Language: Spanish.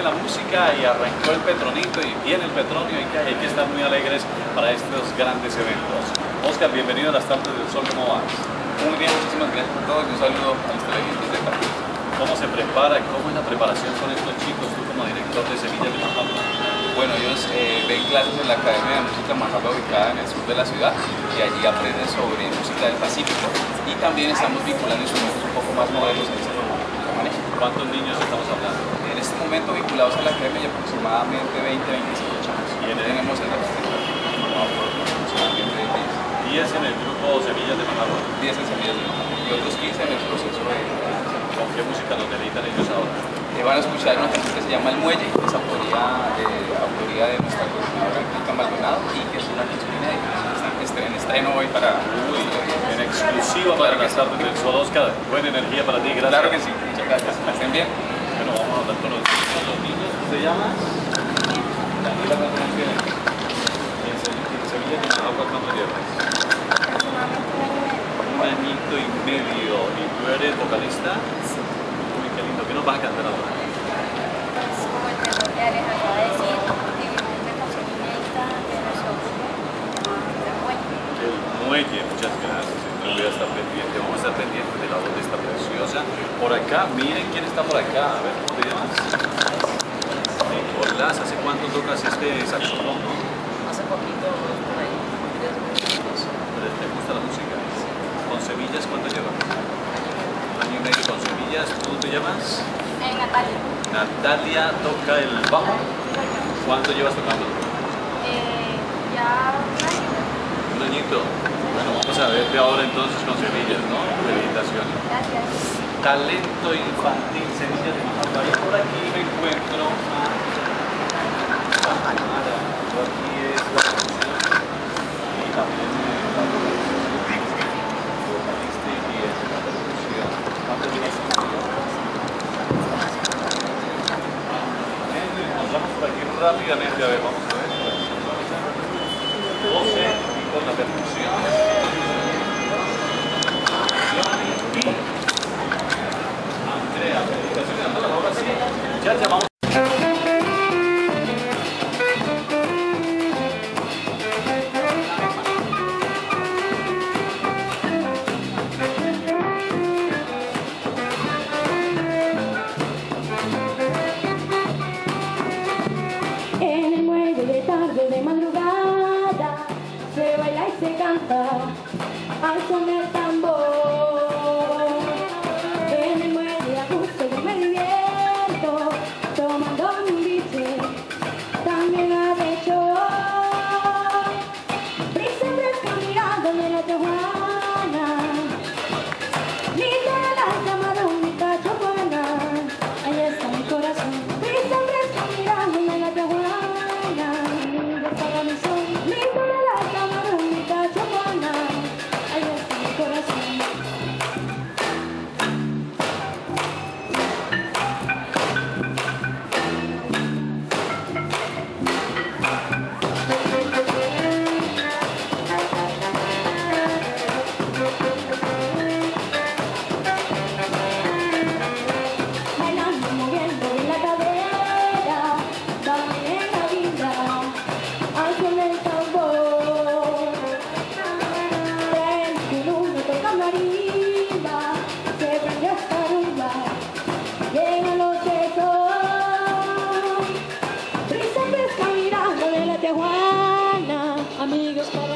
viene la música y arrancó el Petronito y viene el Petronio y hay que estar muy alegres para estos grandes eventos. Oscar, bienvenido a las tardes del sol, ¿cómo vas? Muy bien, muchísimas gracias por todo y un saludo a los televidentes de París. ¿Cómo se prepara? ¿Cómo es la preparación con estos chicos? Tú como director de Semilla de Majapa. Bueno, ellos eh, ven clases en la Academia de Música Majapa ubicada en el sur de la ciudad y allí aprenden sobre música del Pacífico y también estamos vinculando instrumentos un poco más modernos en ese manejo. ¿Cuántos niños estamos hablando? Vinculados a la Academia hay aproximadamente 20, 25 chicos. Y en el- tenemos en la aproximadamente 10. 10 en el grupo Semillas de Majapa. 10 en semillas de Majapa y otros 15 en el proceso de ¿Con qué música nos deleitan ellos ahora? Eh, van a escuchar una canción que se llama El Muelle, que es autoría, eh, autoría de nuestra coordinadora Angélica Maldonado y que es una canción inédita. Está en estre- en estreno hoy para Uy, en exclusiva para las tardes del sol. Oscar, buena energía para ti, gracias. Claro que sí, muchas gracias. Estén bien. Bueno, vamos a hablar con los niños. Los niños, ¿cómo se llaman? Daniela, ¿cuántos años tienes? En Se- en Sevilla, ¿en Agua cuánto llevas? Un añito y medio. ¿Y tú eres vocalista? Uy, qué lindo. ¿Qué nos vas a cantar ahora? el grupo, llamada El Muelle. El muelle, muchas gracias. Voy a estar pendiente. Vamos a estar pendientes de la voz de esta preciosa. Por acá, miren quién está por acá. A ver, ¿cómo ¿hace cuánto tocas este saxofón? Hace poquito, por ahí, tres meses. ¿Pero ¿Te gusta la música? ¿Con semillas cuánto llevas? Año y medio con semillas. ¿Tú te llamas? Eh, Natalia, Natalia toca el bajo. ¿Cuánto llevas tocando? eh, ya un año. Un añito. Bueno, vamos a verte ahora entonces con semillas, ¿no? Felicitaciones. Gracias. Talento infantil, semillas de Majapa. Y por aquí me encuentro a Tamara. Yo aquí es la canción y también eh, la vocalista y es la percusión. ¿Cuánto llevas conmigo? Nos vamos por aquí rápidamente, a ver, vamos a ver. 12 y con la percusión. Y Andrea. Ahora sí, ya llamamos. canta al sonar tambor. Tijuana, amigos para